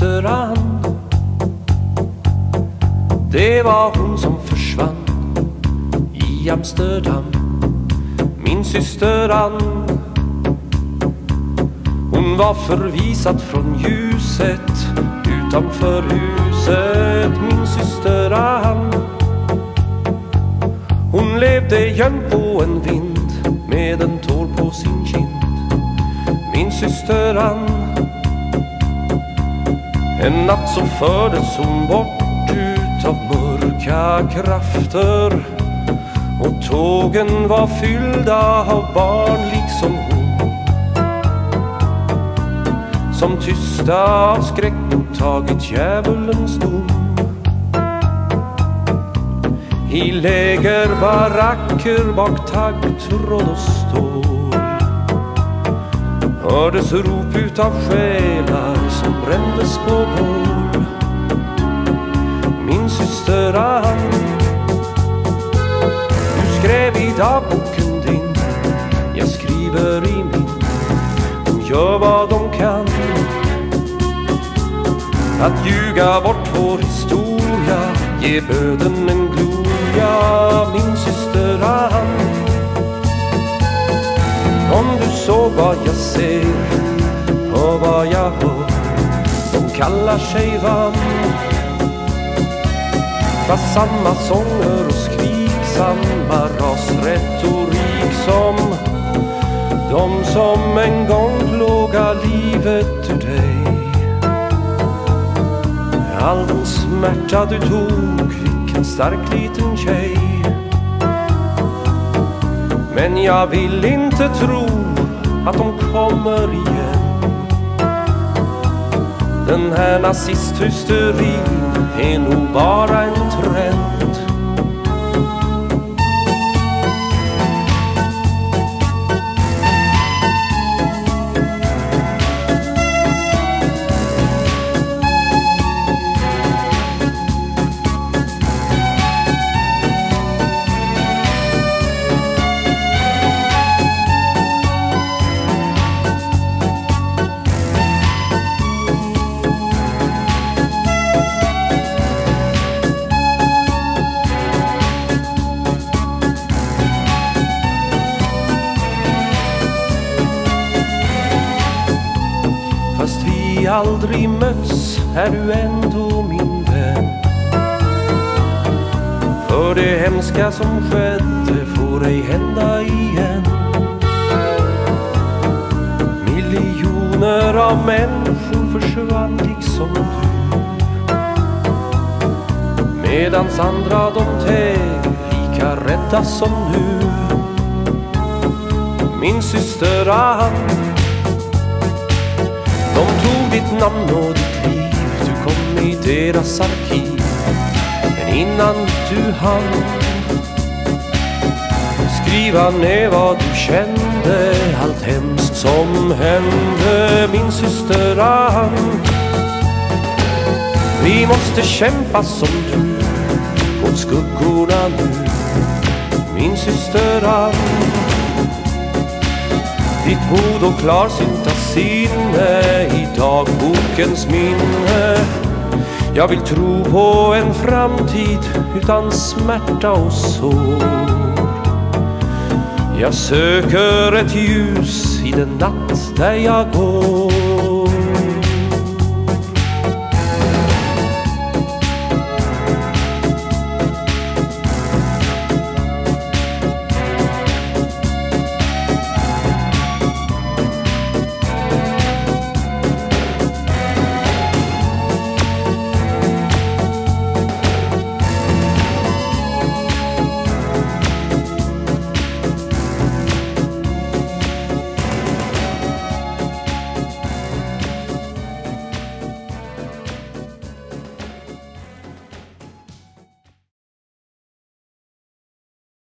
syster Det var hon som försvann i Amsterdam Min syster Ann. Hon var förvisad från ljuset utanför huset Min syster Ann. Hon levde gömd på en vind med en tår på sin kind Min syster Ann. En natt så fördes hon bort utav mörka krafter. Och tågen var fyllda av barn liksom hon. Som tysta av skräck mottagit djävulens dom. I lägerbaracker bak taggtråd och stål. Hördes rop utav själar som brändes på bål Min syster Ann Du skrev i dagboken din. Jag skriver i min De gör vad de kan. Att ljuga bort vår historia Ge böden en gloria. Min syster Ann kallar sig vann Fast samma sånger och skrik Samma rasretorik som De som en gång plågar livet ur dig. All den smärta du tog, vilken stark liten tjej. Men jag vill inte tro att de kommer igen. Den här nazisthysterin är nog bara en trend. Aldrig mötts är du ändå min vän. För det hemska som skedde får ej hända igen. Miljoner av människor försvann liksom du. Medans andra de teg lika rädda som nu. Min syster Ann namn och ditt liv, du kom i deras arkiv. Men innan du hann skriva ner vad du kände Allt hemskt som hände, min syster Ann. Vi måste kämpa som du mot skuggorna nu Min syster Ann ditt mod och klarsynta sinne i dagbokens minne. Jag vill tro på en framtid utan smärta och sår. Jag söker ett ljus i den natt där jag går.